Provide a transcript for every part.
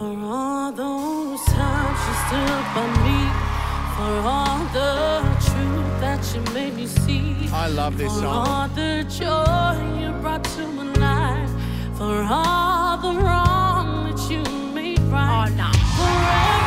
For all those times you stood by me. For all the truth that you made me see. I love this For song. all the joy you brought to my life. For all the wrong that you made right. Oh, no.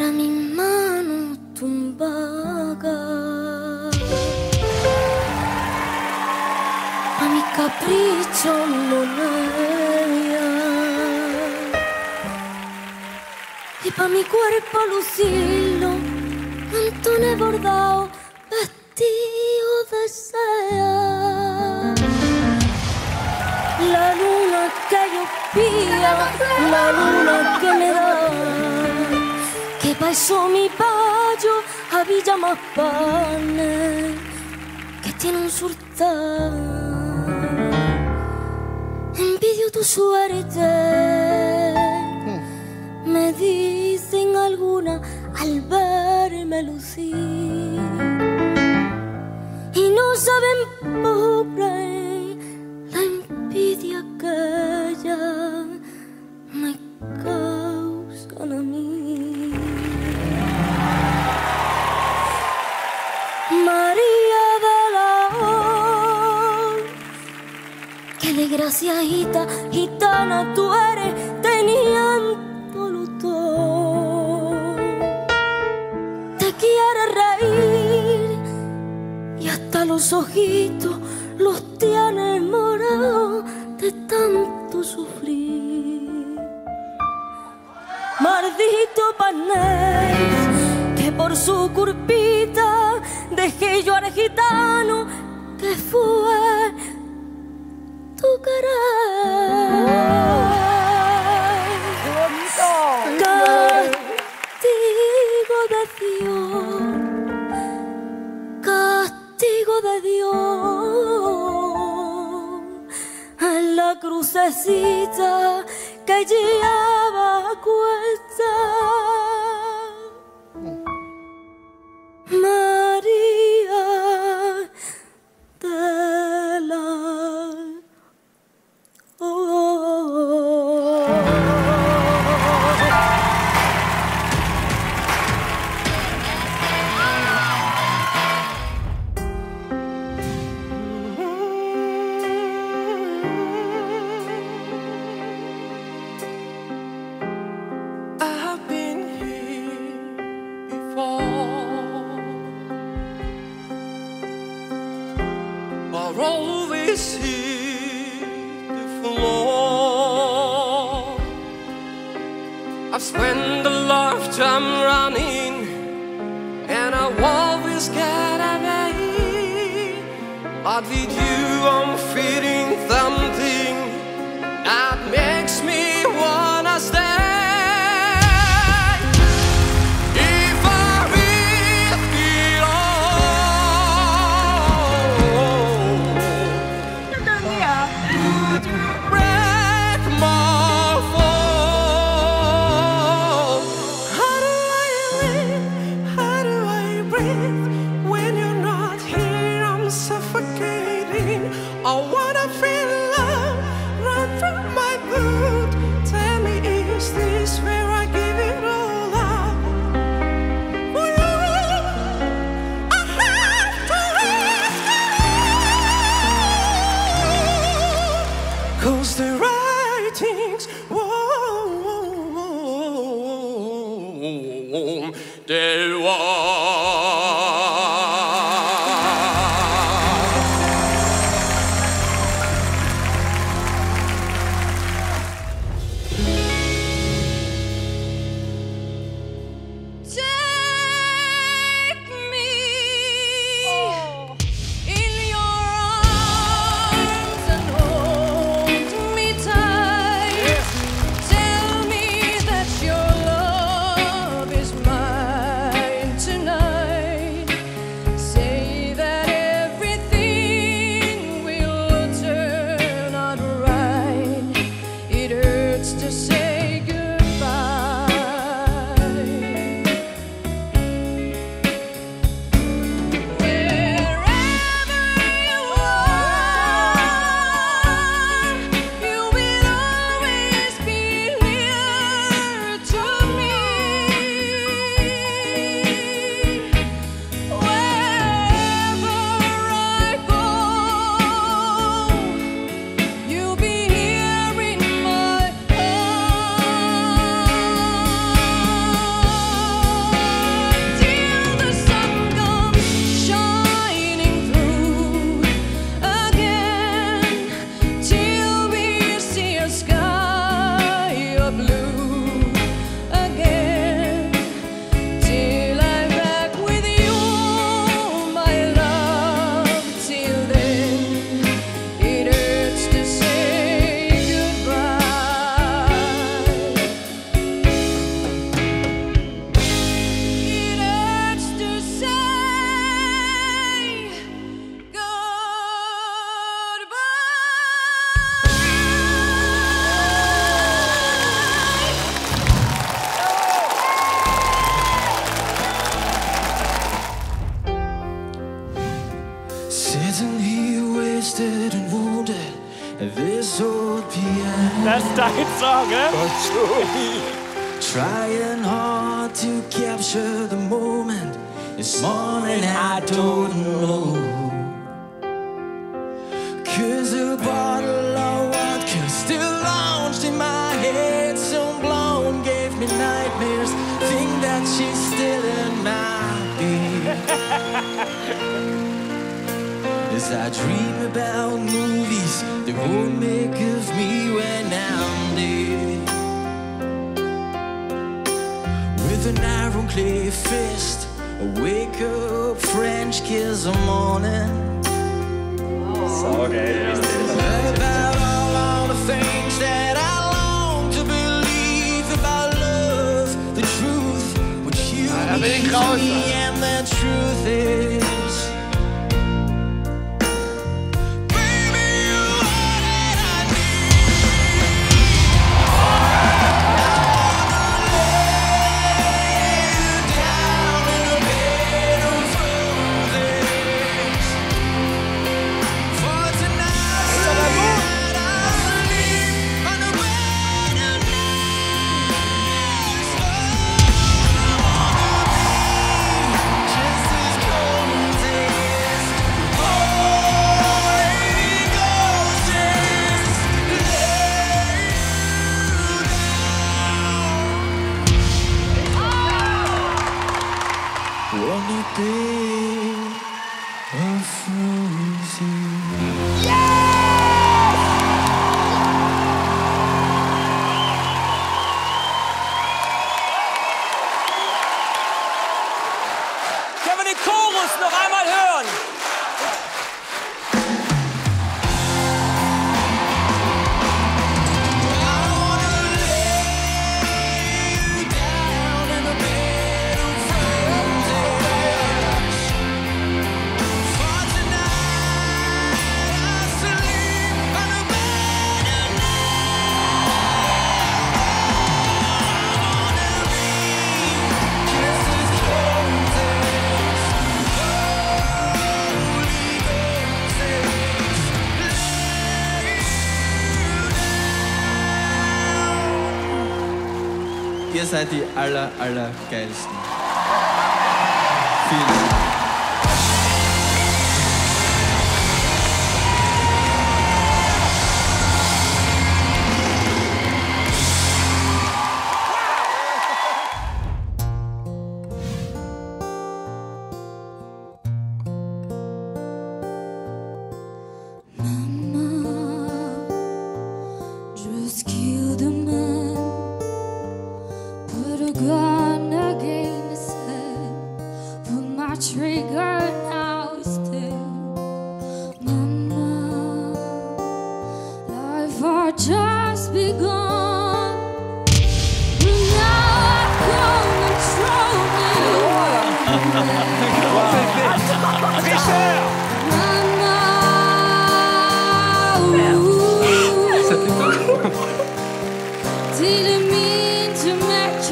Mi mano tumbada, a mi capricho moneda y pa' mi cuerpo lucirlo, Antoine bordado, vestido de seda. La luna que yo pía, la luna que me da, vai sumir pagio a vida ma pane che ti non surta un video tu suerte. Me dicen alguna al verme lucir. Y no saben por gracias, gita, gitana, tú eres teniendo todo. Te quiere reír y hasta los ojitos los tiene morados de tanto sufrir. Maldito panel, que por su culpita dejé yo al gitano que fue crucecita que lleva a cuesta. But always hit the floor. I've spent a lifetime running, and I always get away. But with you, I'm feeling Song, ne? Trying hard to capture the moment. This morning I don't know. Cause a bottle of vodka still launched in my head. So blown gave me nightmares. Think that she's still in my bed. As I dream about movies They won't make of me when I'm dead With an iron clay fist I wake up French kiss the morning oh. Okay, yeah. about all, all the things that I long to believe About love, the truth What you me. and the truth is seid die aller, aller geilsten. Vielen Dank.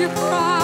you cry.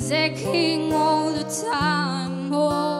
he's all the time. Oh.